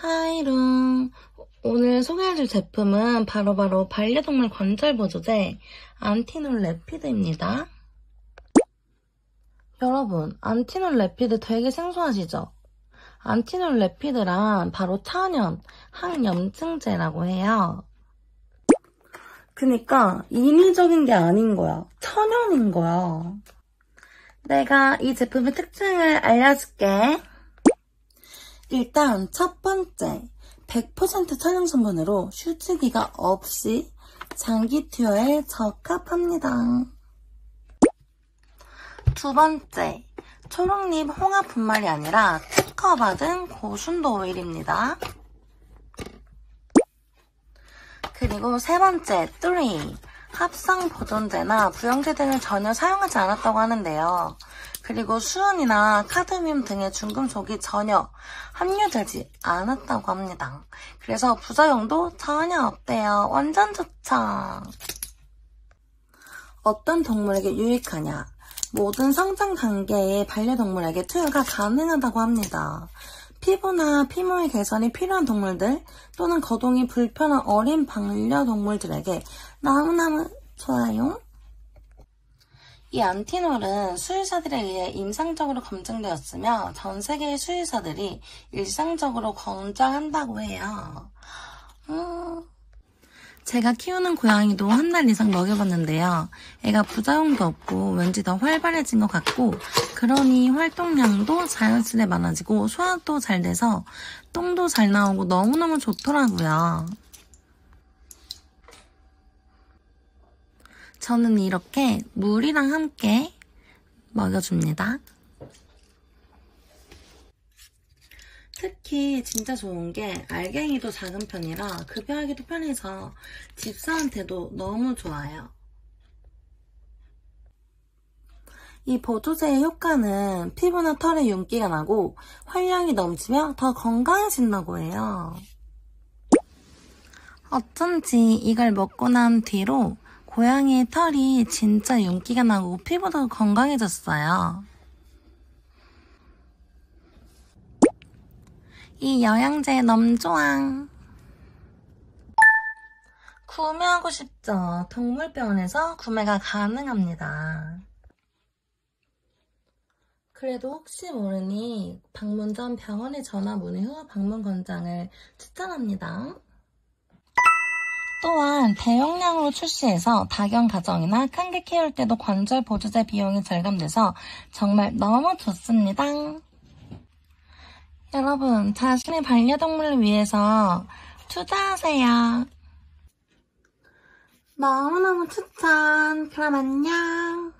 하이룽. 오늘 소개해줄 제품은 바로 바로 반려동물 관절 보조제 Antinol Rapid입니다. 여러분, Antinol Rapid 되게 생소하시죠? Antinol Rapid란 바로 천연 항염증제라고 해요. 그니까 인위적인 게 아닌 거야. 천연인 거야. 내가 이 제품의 특징을 알려줄게. 일단 첫 번째, 100% 천연 성분으로 휴지기가 없이 장기 투여에 적합합니다. 두 번째, 초록잎 홍합 분말이 아니라 특허받은 고순도 오일입니다. 그리고 세 번째, 3. 합성 보존제나 부영제 등을 전혀 사용하지 않았다고 하는데요. 그리고 수은이나 카드뮴 등의 중금속이 전혀 함유되지 않았다고 합니다. 그래서 부작용도 전혀 없대요. 완전 좋죠. 어떤 동물에게 유익하냐? 모든 성장 단계의 반려동물에게 투여가 가능하다고 합니다. 피부나 피모의 개선이 필요한 동물들 또는 거동이 불편한 어린 반려동물들에게 너무너무 좋아요. 이 안티놀은 수의사들에 의해 임상적으로 검증되었으며 전 세계의 수의사들이 일상적으로 권장한다고 해요. 음... 제가 키우는 고양이도 한 달 이상 먹여봤는데요. 애가 부작용도 없고 왠지 더 활발해진 것 같고 그러니 활동량도 자연스레 많아지고 소화도 잘 돼서 똥도 잘 나오고 너무너무 좋더라고요. 저는 이렇게 물이랑 함께 먹여줍니다. 특히 진짜 좋은 게 알갱이도 작은 편이라 급여하기도 편해서 집사한테도 너무 좋아요. 이 보조제의 효과는 피부나 털에 윤기가 나고 활력이 넘치며 더 건강해진다고 해요. 어쩐지 이걸 먹고 난 뒤로 고양이의 털이 진짜 윤기가 나고 피부도 건강해졌어요. 이 영양제 너무 좋아. 구매하고 싶죠? 동물병원에서 구매가 가능합니다. 그래도 혹시 모르니 방문 전 병원에 전화 문의 후 방문 권장을 추천합니다. 또한 대용량으로 출시해서 다경 가정이나 큰개 키울 때도 관절 보조제 비용이 절감돼서 정말 너무 좋습니다. 여러분, 자신의 반려동물을 위해서 투자하세요. 너무너무 추천. 그럼 안녕.